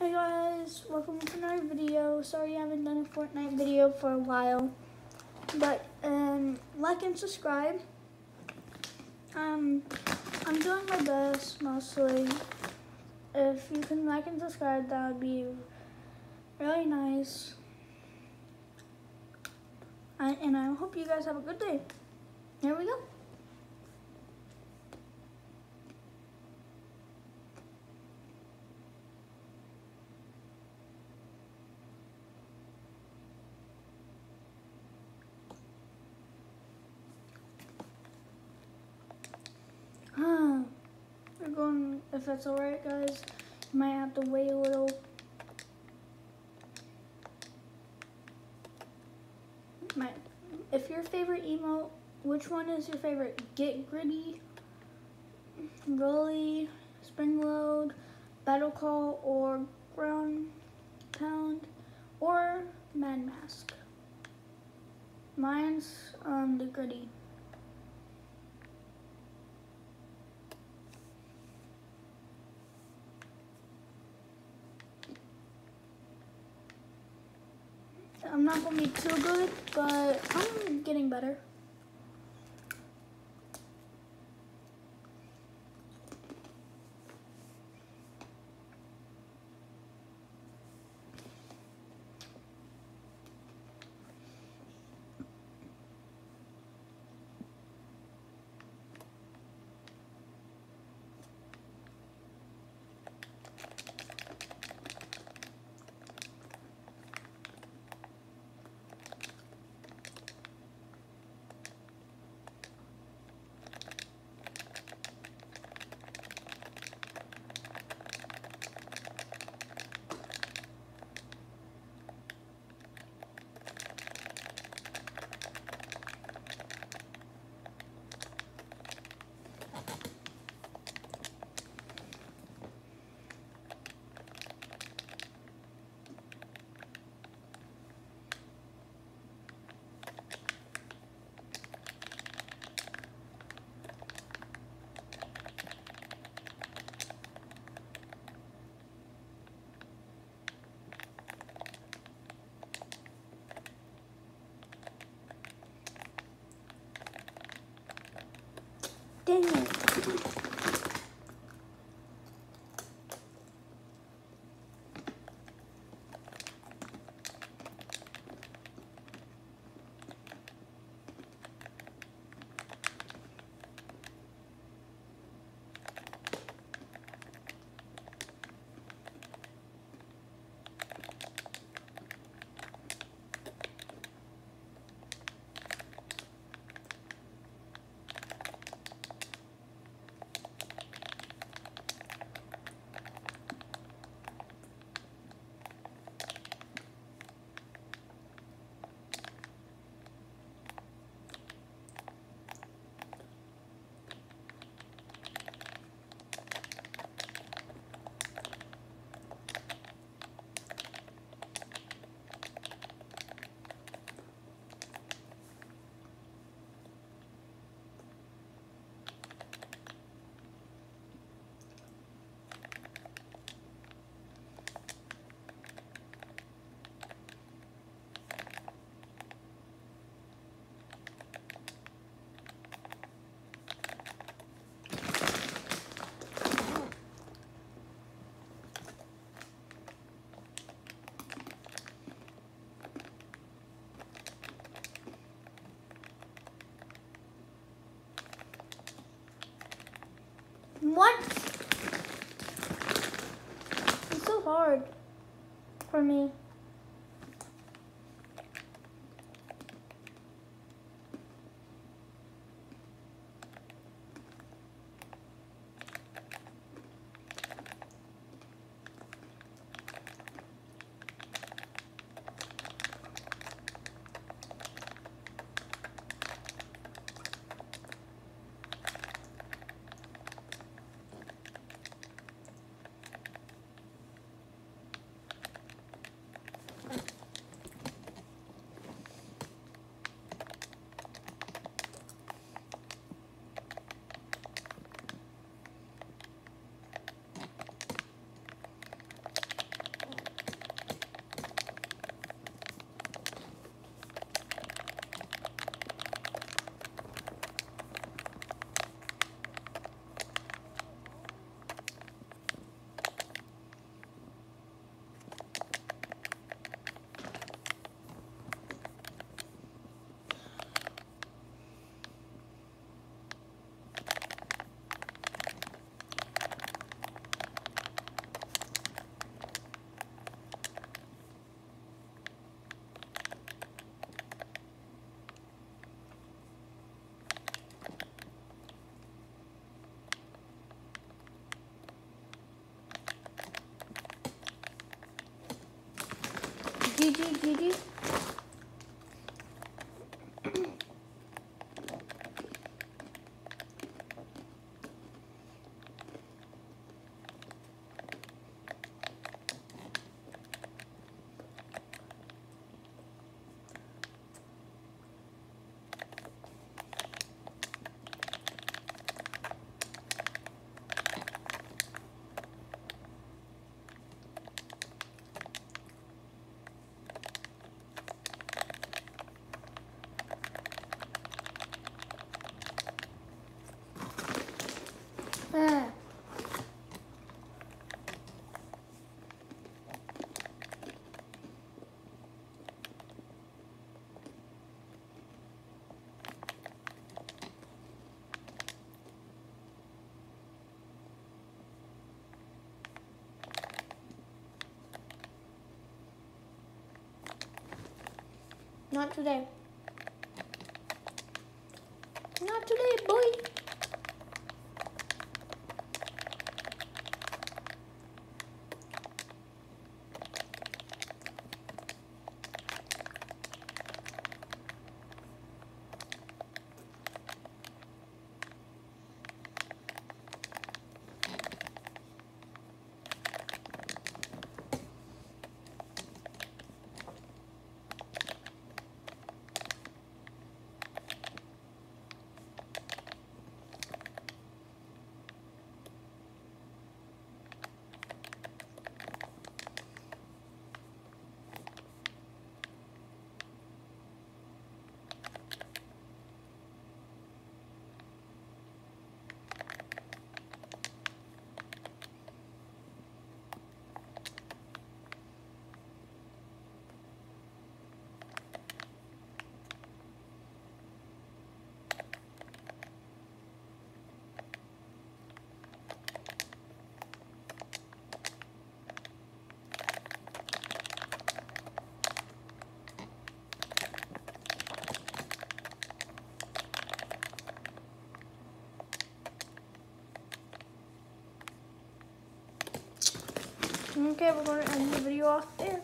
Hey guys, welcome to another video. Sorry I haven't done a Fortnite video for a while. But um like and subscribe. Um I'm doing my best mostly. If you can like and subscribe that would be really nice. I, and I hope you guys have a good day. Here we go. We're going, if that's alright, guys, you might have to wait a little. My, if your favorite emote, which one is your favorite? Get Griddy, Rollie, Spring Load, Battle Call, or Ground Pound, or Mad Mask? Mine's um, the Griddy. I'm not gonna be too good, but I'm getting better. ってね。What? It's so hard for me. Ji ji ji ji Not today. Not today, boy. Okay, we're going to end the video off there.